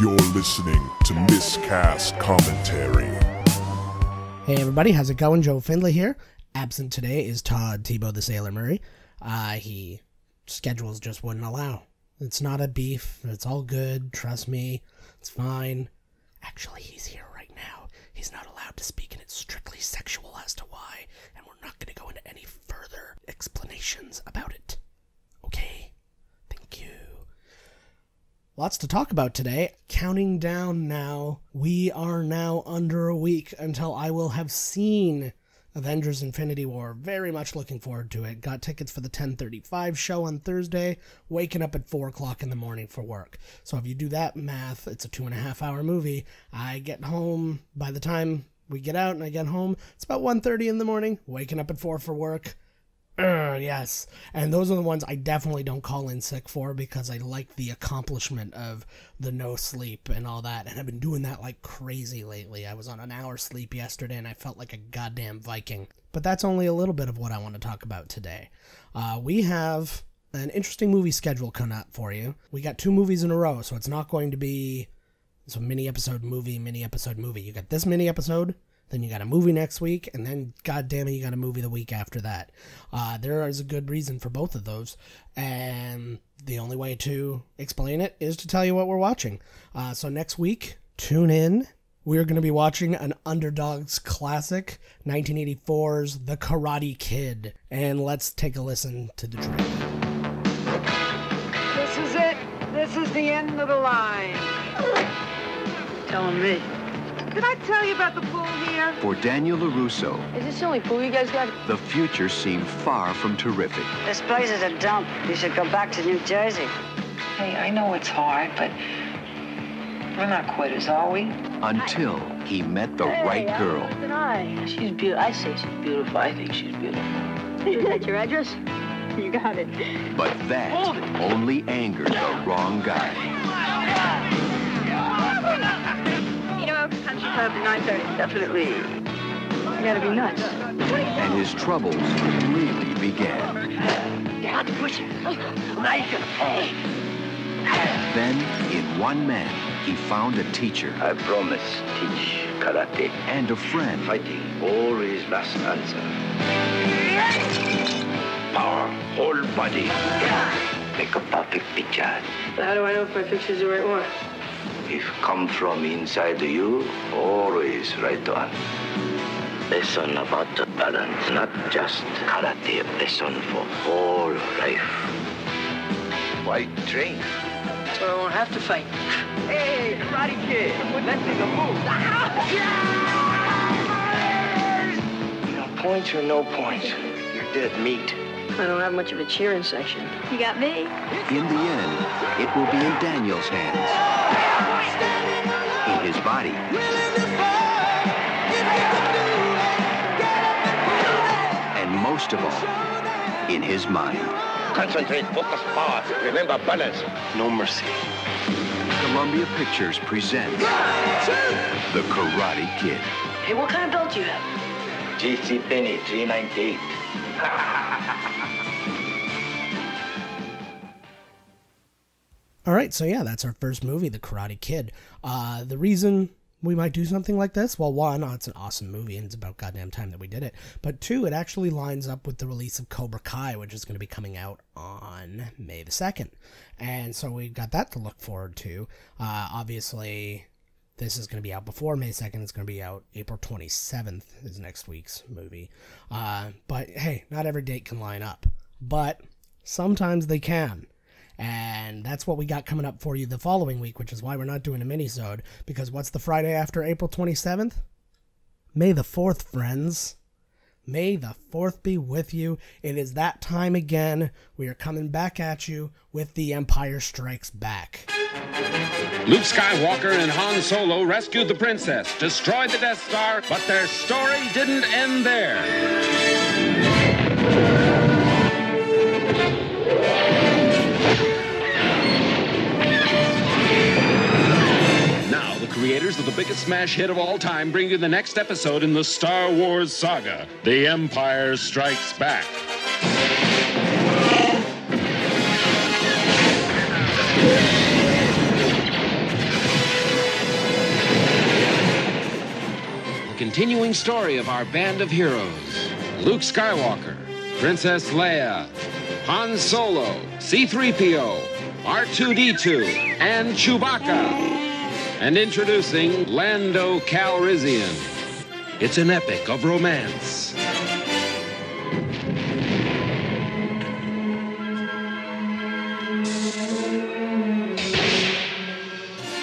You're listening to Miscast Commentary. Hey everybody, how's it going? Joe Findlay here. Absent today is Todd Tebow the Sailor Murray. Uh, he schedules just wouldn't allow. It's not a beef. It's all good. Trust me. It's fine. Actually, he's here right now. He's not allowed to speak, and it's strictly sexual as to why. And we're not going to go into any further explanations about it. Lots to talk about today. Counting down now. We are now under a week until I will have seen Avengers Infinity War. Very much looking forward to it. Got tickets for the 1035 show on Thursday, waking up at 4 o'clock in the morning for work. So if you do that math, it's a two and a half hour movie. I get home by the time we get out and I get home, it's about 1.30 in the morning, waking up at 4 for work. Yes. And those are the ones I definitely don't call in sick for because I like the accomplishment of the no sleep and all that. And I've been doing that like crazy lately. I was on an hour sleep yesterday and I felt like a goddamn Viking. But that's only a little bit of what I want to talk about today. Uh, we have an interesting movie schedule coming up for you. We got two movies in a row, so it's not going to be so mini episode movie, mini episode movie. You got this mini episode, then you got a movie next week, and then, god damn it, you got a movie the week after that. Uh, there is a good reason for both of those, and the only way to explain it is to tell you what we're watching. Uh, so next week, tune in. We're going to be watching an Underdogs classic, 1984's The Karate Kid, and let's take a listen to the trailer. This is it. This is the end of the line. Telling me. Did I tell you about the pool here? For Daniel LaRusso, Is this the only pool you guys got? the future seemed far from terrific This place is a dump. You should go back to New Jersey. Hey, I know it's hard, but we're not quitters, are we? until he met the right girl. Did I? She's beautiful. I say she's beautiful. I think she's beautiful. Is that your address? You got it. But that only angered the wrong guy. Know, country club at 9.30. Definitely. You gotta be nuts. And his troubles really began. Dad, push it. Now you. Then, in one man, he found a teacher I promise teach karate. and a friend Fighting always last answer. Power, whole body. Make a perfect picture. How do I know if my picture's the right one? If come from inside you, always right on. Lesson about the balance, not just karate, lesson for whole life. White train? So I won't have to fight. Hey, Karate Kid. Let's see the move. Points or no points, you're dead meat. I don't have much of a cheering section. You got me? In the end, it will be in Daniel's hands. In his body. And most of all, in his mind. Concentrate, focus, power. Remember balance. No mercy. Columbia Pictures presents The Karate Kid. Hey, what kind of belt do you have? JC Penney, 398. All right, so yeah, that's our first movie, The Karate Kid. Uh, the reason we might do something like this, well, one, it's an awesome movie and it's about goddamn time that we did it. But two, it actually lines up with the release of Cobra Kai, which is going to be coming out on May the 2nd. And so we've got that to look forward to. Uh, obviously, this is going to be out before May 2nd. It's going to be out April 27th, is next week's movie. Uh, but hey, not every date can line up. But sometimes they can. And that's what we got coming up for you the following week, which is why we're not doing a mini-sode. Because what's the Friday after April 27th? May the 4th, friends. May the 4th be with you. It is that time again. We are coming back at you with The Empire Strikes Back. Luke Skywalker and Han Solo rescued the princess, destroyed the Death Star, but their story didn't end there. creators of the biggest smash hit of all time bring you the next episode in the Star Wars saga The Empire Strikes Back. The continuing story of our band of heroes Luke Skywalker, Princess Leia, Han Solo, C3PO, R2D2, and Chewbacca. And introducing Lando Calrissian. It's an epic of romance.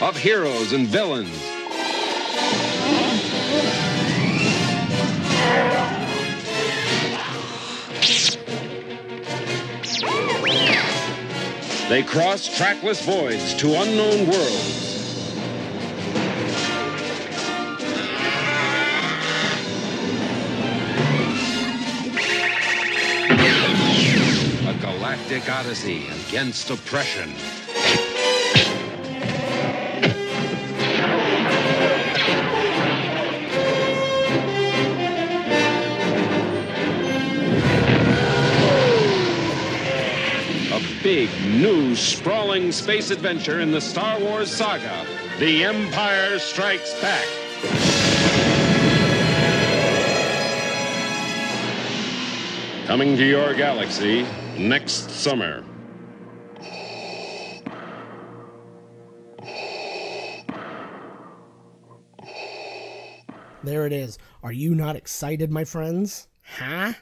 Of heroes and villains. They cross trackless voids to unknown worlds. Galactic odyssey against oppression. A big, new, sprawling space adventure in the Star Wars saga The Empire Strikes Back. Coming to your galaxy next summer. There it is. Are you not excited, my friends? Huh?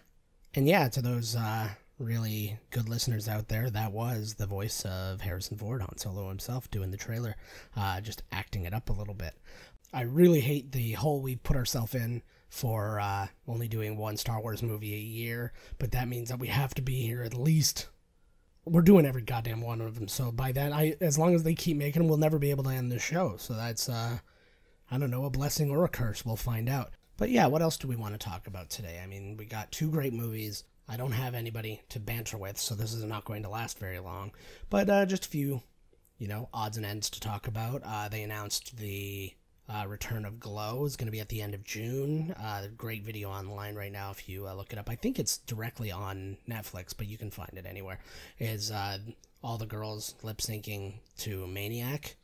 And yeah, to those uh, really good listeners out there, that was the voice of Harrison Ford, Han Solo himself, doing the trailer, uh, just acting it up a little bit. I really hate the hole we put ourselves in for uh, only doing one Star Wars movie a year, but that means that we have to be here at least. We're doing every goddamn one of them, so by that, I as long as they keep making them, we'll never be able to end the show. So that's uh, I don't know, a blessing or a curse. We'll find out. But yeah, what else do we want to talk about today? I mean, we got two great movies. I don't have anybody to banter with, so this is not going to last very long. But uh, just a few, you know, odds and ends to talk about. Uh, they announced the uh, Return of Glow is going to be at the end of June. Uh, great video online right now if you uh, look it up. I think it's directly on Netflix, but you can find it anywhere. Is uh, all the girls lip syncing to Maniac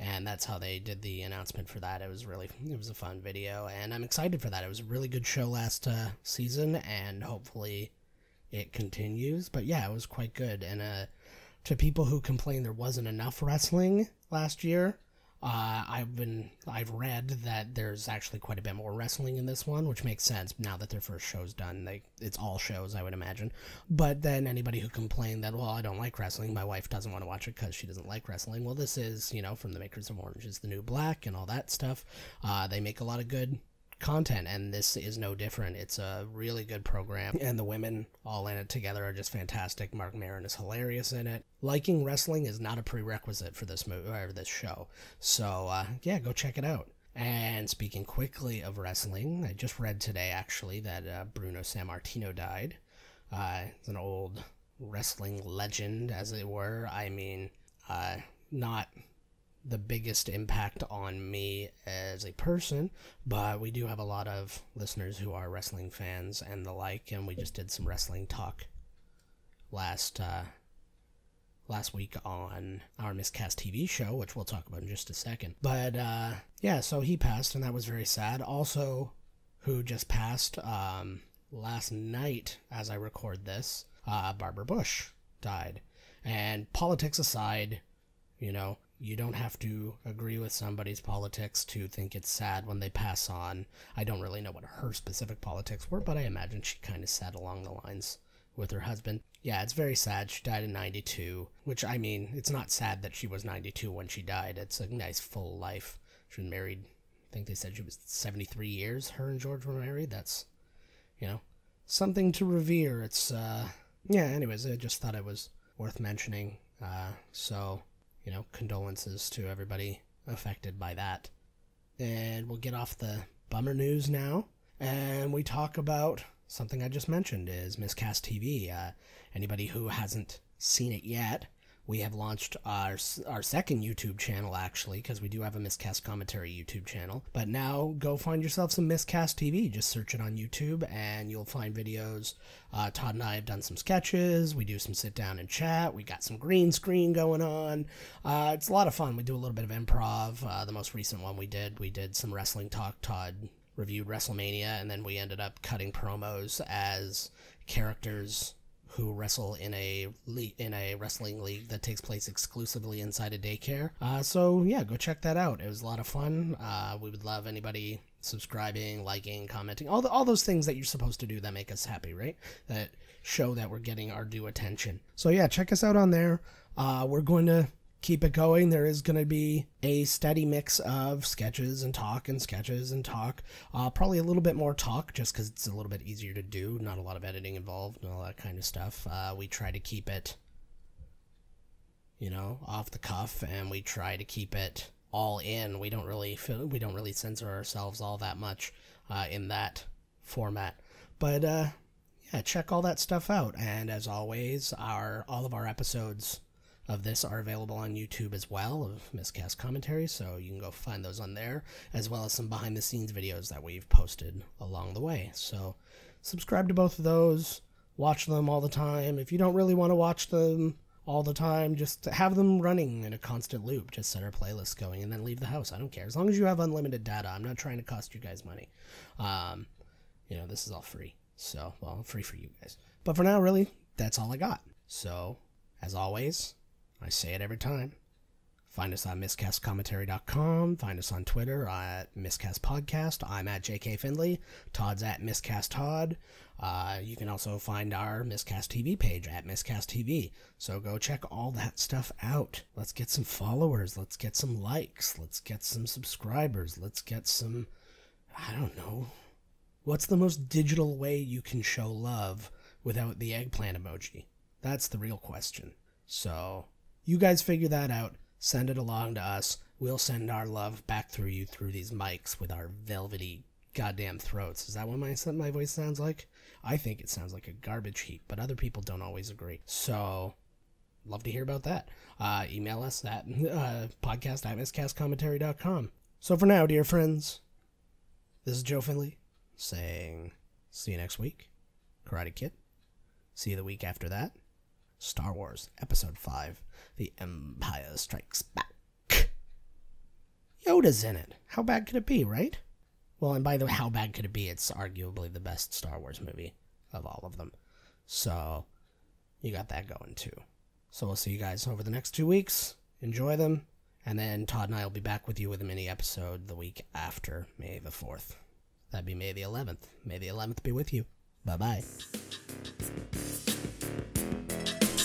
and that's how they did the announcement for that. It was really it was a fun video, and I'm excited for that. It was a really good show last uh, season, and hopefully it continues. But yeah, it was quite good. And uh, to people who complain there wasn't enough wrestling last year, uh, I've been I've read that there's actually quite a bit more wrestling in this one, which makes sense now that their first show's done. They it's all shows, I would imagine. But then anybody who complained that well, I don't like wrestling, my wife doesn't want to watch it because she doesn't like wrestling. Well, this is you know from the makers of Orange is the New Black and all that stuff. Uh, they make a lot of good content and this is no different. It's a really good program and the women all in it together are just fantastic. Marc Maron is hilarious in it. Liking wrestling is not a prerequisite for this movie or this show. So uh, yeah go check it out. And speaking quickly of wrestling i just read today actually that uh, bruno sammartino died. Uh, it's an old wrestling legend as it were. I mean uh, not the biggest impact on me as a person, but we do have a lot of listeners who are wrestling fans and the like, and we just did some wrestling talk last uh, last week on our miscast TV show, which we'll talk about in just a second. But uh, yeah, so he passed, and that was very sad. Also, who just passed um, last night, as I record this, uh, Barbara Bush died. And politics aside, you know, you don't have to agree with somebody's politics to think it's sad when they pass on. I don't really know what her specific politics were, but I imagine she kind of said along the lines with her husband. Yeah, it's very sad. She died in 92, which I mean, it's not sad that she was 92 when she died. It's a nice full life. She was married, I think they said she was 73 years, her and George were married. That's, you know, something to revere. It's, uh, yeah, anyways, I just thought it was worth mentioning. Uh, so, you know, condolences to everybody affected by that. And we'll get off the bummer news now, and we talk about something I just mentioned is Miscast TV. Uh, anybody who hasn't seen it yet, we have launched our our second YouTube channel actually because we do have a Miscast commentary YouTube channel. But now go find yourself some Miscast TV. Just search it on YouTube and you'll find videos. Uh, Todd and I have done some sketches. We do some sit down and chat. We got some green screen going on. Uh, it's a lot of fun. We do a little bit of improv. Uh, the most recent one we did, we did some wrestling talk. Todd reviewed WrestleMania, and then we ended up cutting promos as characters who wrestle in a le- in a wrestling league that takes place exclusively inside a daycare. Uh, so yeah, go check that out. It was a lot of fun. Uh, we would love anybody subscribing, liking, commenting, all the, all those things that you're supposed to do that make us happy, right? That show that we're getting our due attention. So yeah, check us out on there. Uh, we're going to keep it going. There is going to be a steady mix of sketches and talk and sketches and talk. Uh, probably a little bit more talk just because it's a little bit easier to do. Not a lot of editing involved and all that kind of stuff. Uh, we try to keep it, you know, off the cuff, and we try to keep it all in. We don't really feel, we don't really censor ourselves all that much uh, in that format. But uh, yeah, check all that stuff out. And as always, our all of our episodes of this are available on YouTube as well of miscast commentary, so you can go find those on there, as well as some behind the scenes videos that we've posted along the way. So subscribe to both of those, watch them all the time. If you don't really want to watch them all the time, just have them running in a constant loop. Just set our playlist going and then leave the house. I don't care. As long as you have unlimited data, I'm not trying to cost you guys money. Um, you know, this is all free. So, well, free for you guys. But for now, really, that's all I got. So, as always, I say it every time. Find us on miscastcommentary.com. Find us on Twitter at Miscast Podcast. I'm at JK Findley. Todd's at Miscast Todd. Uh, you can also find our Miscast TV page at Miscast TV. So go check all that stuff out. Let's get some followers. Let's get some likes. Let's get some subscribers. Let's get some. I don't know. What's the most digital way you can show love without the eggplant emoji? That's the real question. So you guys figure that out. Send it along to us. We'll send our love back through you through these mics with our velvety goddamn throats. Is that what my my voice sounds like? I think it sounds like a garbage heap, but other people don't always agree. So, love to hear about that. Uh, email us at uh, podcast at miscastcommentary.com. So for now, dear friends, this is Joe Finley saying, see you next week. Karate Kid. See you the week after that. Star Wars Episode 5 The Empire Strikes Back. Yoda's in it. How bad could it be, right? Well, and by the way, how bad could it be? It's arguably the best Star Wars movie of all of them. So, you got that going too. So, we'll see you guys over the next two weeks. Enjoy them. And then Todd and I will be back with you with a mini episode the week after May the 4th. That'd be May the 11th. May the 11th be with you. Bye bye.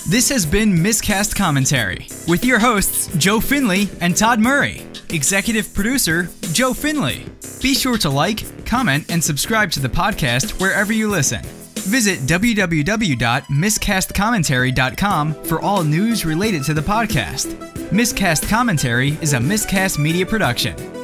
This has been Miscast Commentary with your hosts, Joe Finley and Todd Murray. Executive producer, Joe Finley. Be sure to like, comment, and subscribe to the podcast wherever you listen. Visit www.miscastcommentary.com for all news related to the podcast. Miscast Commentary is a Miscast Media production.